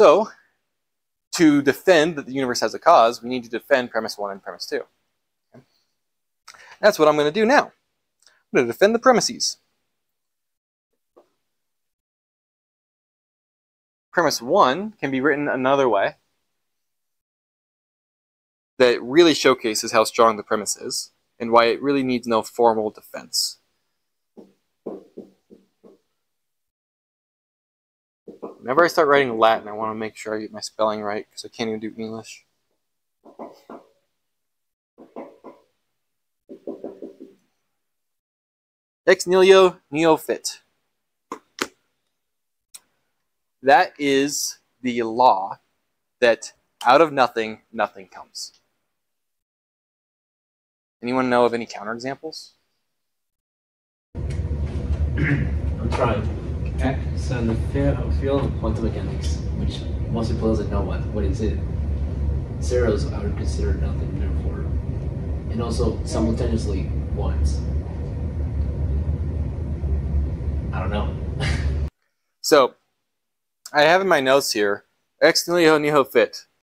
So, to defend that the universe has a cause, we need to defend premise 1 and premise 2. Okay? That's what I'm going to do now. I'm going to defend the premises. Premise 1 can be written another way that really showcases how strong the premise is and why it really needs no formal defense. Whenever I start writing Latin, I want to make sure I get my spelling right because I can't even do English. Ex nihilo nihilo fit. That is the law that out of nothing, nothing comes. Anyone know of any counterexamples? I'm trying. Okay, so in the field of quantum mechanics, which most people doesn't know what what is it, zeros I would consider nothing, therefore, and also simultaneously ones. I don't know. so, I have in my notes here, ex nihilo nihilo fit.